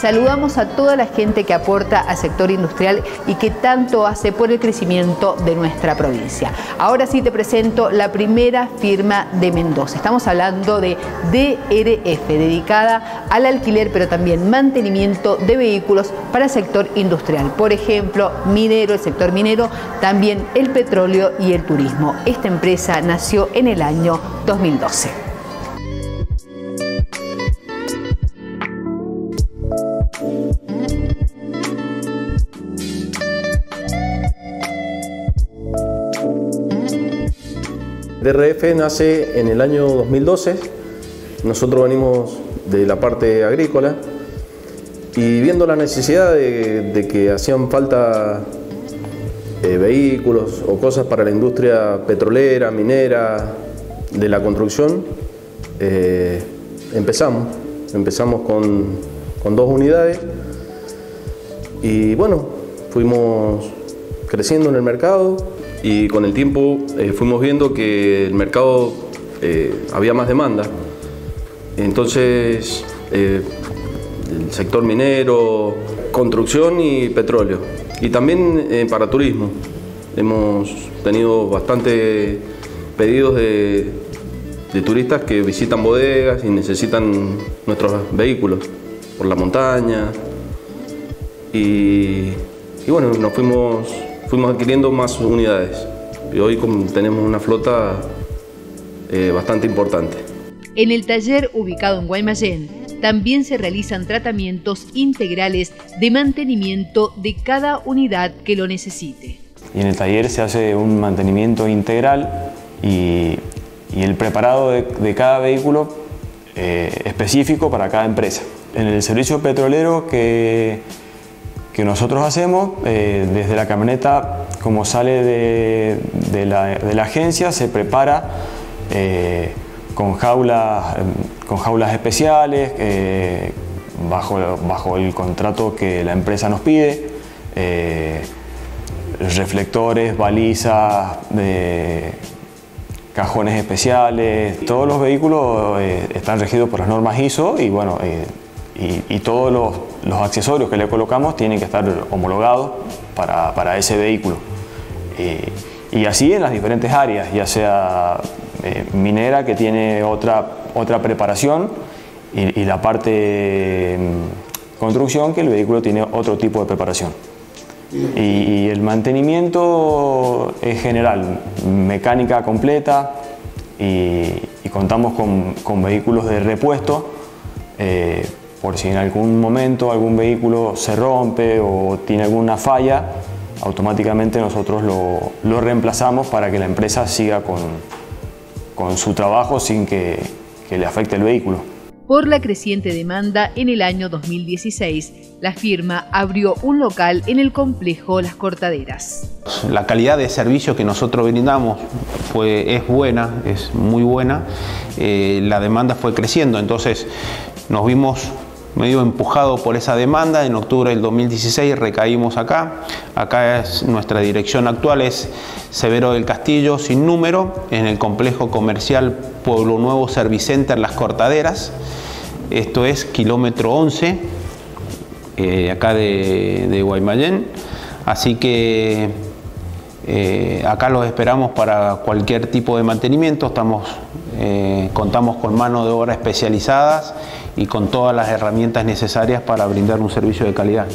saludamos a toda la gente que aporta al sector industrial y que tanto hace por el crecimiento de nuestra provincia. Ahora sí te presento la primera firma de Mendoza. Estamos hablando de DRF, dedicada al alquiler, pero también mantenimiento de vehículos para el sector industrial. Por ejemplo, minero, el sector minero, también el petróleo y el turismo. Esta empresa nació en el año 2012. DRF nace en el año 2012, nosotros venimos de la parte agrícola y viendo la necesidad de, que hacían falta eh, vehículos o cosas para la industria petrolera, minera, de la construcción, eh, empezamos. Empezamos con, con dos unidades y bueno, fuimos creciendo en el mercado, y con el tiempo eh, fuimos viendo que el mercado eh, había más demanda. Entonces, eh, el sector minero, construcción y petróleo. Y también para turismo. Hemos tenido bastante pedidos de, turistas que visitan bodegas y necesitan nuestros vehículos por la montaña. Y, y bueno, nos fuimos fuimos adquiriendo más unidades y hoy tenemos una flota eh, bastante importante. En el taller ubicado en Guaymallén también se realizan tratamientos integrales de mantenimiento de cada unidad que lo necesite. Y en el taller se hace un mantenimiento integral y, el preparado de, cada vehículo eh, específico para cada empresa. En el servicio petrolero que que nosotros hacemos eh, desde la camioneta, como sale de, la, agencia, se prepara eh, con, jaulas, con jaulas especiales, eh, bajo, bajo el contrato que la empresa nos pide, reflectores, balizas, cajones especiales. Todos los vehículos están regidos por las normas ISO y bueno, y, todos los, accesorios que le colocamos tienen que estar homologados para, ese vehículo. y así en las diferentes áreas, ya sea eh, minera que tiene otra, otra preparación y, la parte mm, construcción que el vehículo tiene otro tipo de preparación. Y, el mantenimiento es general, mecánica completa y, contamos con, vehículos de repuesto eh, por si en algún momento algún vehículo se rompe o tiene alguna falla, automáticamente nosotros lo, reemplazamos para que la empresa siga con, con su trabajo sin que, que le afecte el vehículo. Por la creciente demanda, en el año 2016, la firma abrió un local en el complejo Las Cortaderas. La calidad de servicio que nosotros brindamos fue, es buena, es muy buena. Eh, la demanda fue creciendo, entonces nos vimos medio empujado por esa demanda, en octubre del 2016 recaímos acá. Acá es nuestra dirección actual es Severo del Castillo sin número, en el complejo comercial Pueblo Nuevo Servicenter Las Cortaderas. Esto es kilómetro 11, eh, acá de, Guaymallén. Así que eh, acá los esperamos para cualquier tipo de mantenimiento. Estamos, eh, contamos con mano de obra especializadas y con todas las herramientas necesarias para brindar un servicio de calidad.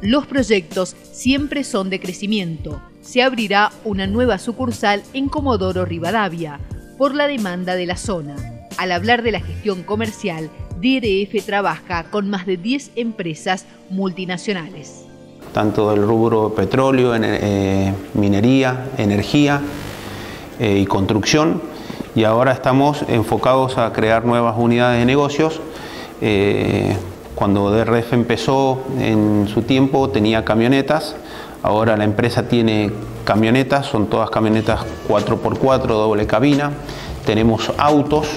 Los proyectos siempre son de crecimiento. Se abrirá una nueva sucursal en Comodoro Rivadavia por la demanda de la zona. Al hablar de la gestión comercial, DRF trabaja con más de 10 empresas multinacionales. Tanto del rubro petróleo, eh, minería, energía eh, y construcción. Y ahora estamos enfocados a crear nuevas unidades de negocios. Eh, cuando DRF empezó en su tiempo tenía camionetas, ahora la empresa tiene camionetas, son todas camionetas 4x4, doble cabina, tenemos autos,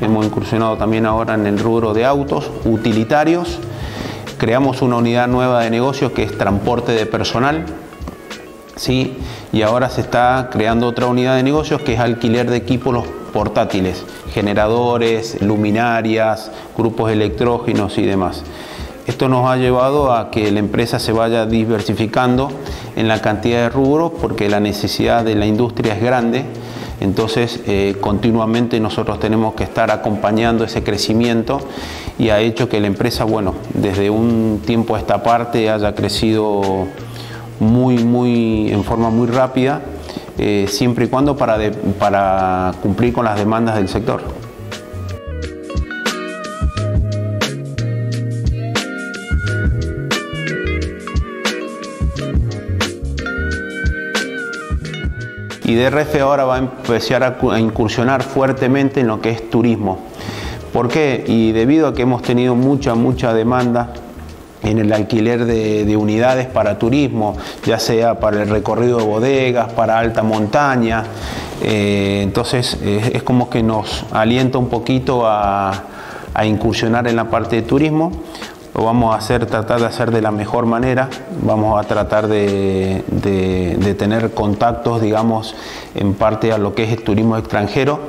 hemos incursionado también ahora en el rubro de autos, utilitarios, creamos una unidad nueva de negocio que es transporte de personal, ¿sí? y ahora se está creando otra unidad de negocios que es alquiler de equipos portátiles, generadores, luminarias, grupos electrógenos y demás. Esto nos ha llevado a que la empresa se vaya diversificando en la cantidad de rubros porque la necesidad de la industria es grande. Entonces, eh, continuamente nosotros tenemos que estar acompañando ese crecimiento y ha hecho que la empresa, bueno, desde un tiempo a esta parte haya crecido muy, muy, en forma muy rápida, eh, siempre y cuando para, para cumplir con las demandas del sector. y DRF ahora va a empezar a, incursionar fuertemente en lo que es turismo. ¿Por qué? Y debido a que hemos tenido mucha, mucha demanda en el alquiler de, unidades para turismo, ya sea para el recorrido de bodegas, para alta montaña. Eh, entonces es como que nos alienta un poquito a, incursionar en la parte de turismo. Lo vamos a hacer, tratar de hacer de la mejor manera, vamos a tratar de, tener contactos, digamos, en parte a lo que es el turismo extranjero,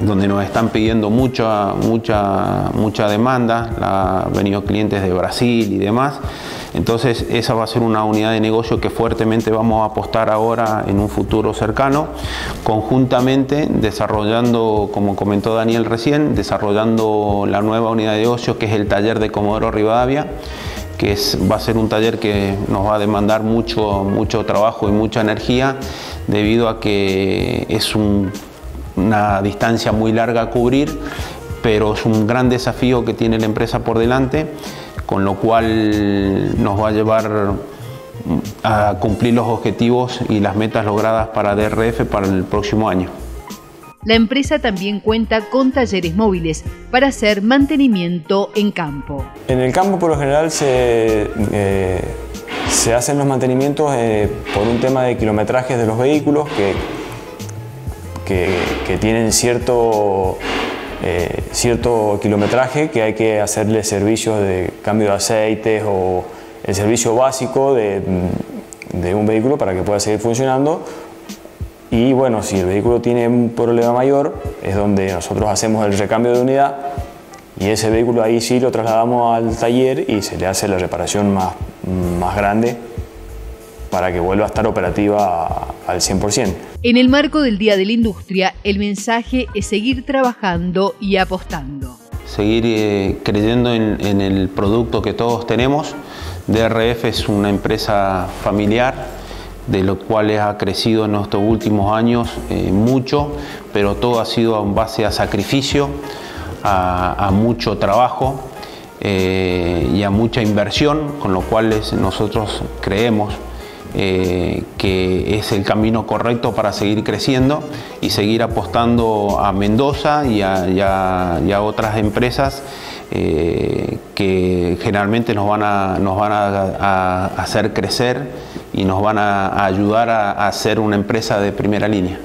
donde nos están pidiendo mucha, mucha, mucha demanda, han venido clientes de Brasil y demás. Entonces esa va a ser una unidad de negocio que fuertemente vamos a apostar ahora en un futuro cercano, conjuntamente desarrollando, como comentó Daniel recién, desarrollando la nueva unidad de negocio que es el taller de Comodoro Rivadavia que va a ser un taller que nos va a demandar mucho, mucho trabajo y mucha energía debido a que es una distancia muy larga a cubrir, pero es un gran desafío que tiene la empresa por delante con lo cual nos va a llevar a cumplir los objetivos y las metas logradas para DRF para el próximo año. La empresa también cuenta con talleres móviles para hacer mantenimiento en campo. En el campo por lo general se, eh, se hacen los mantenimientos eh, por un tema de kilometrajes de los vehículos que, que tienen cierto eh, cierto kilometraje que hay que hacerle servicios de cambio de aceites o el servicio básico de, de un vehículo para que pueda seguir funcionando. Y bueno, si el vehículo tiene un problema mayor, es donde nosotros hacemos el recambio de unidad y ese vehículo ahí sí lo trasladamos al taller y se le hace la reparación más, más grande para que vuelva a estar operativa al 100%. En el marco del Día de la Industria, el mensaje es seguir trabajando y apostando. Seguir eh, creyendo en, el producto que todos tenemos. DRF es una empresa familiar, de lo cual ha crecido en estos últimos años eh, mucho, pero todo ha sido en base a sacrificio, a, mucho trabajo eh, y a mucha inversión, con lo cual nosotros creemos eh, que es el camino correcto para seguir creciendo y seguir apostando a Mendoza y a, otras empresas eh, que generalmente nos van, a, nos van a, hacer crecer y nos van a ayudar a, a ser una empresa de primera línea.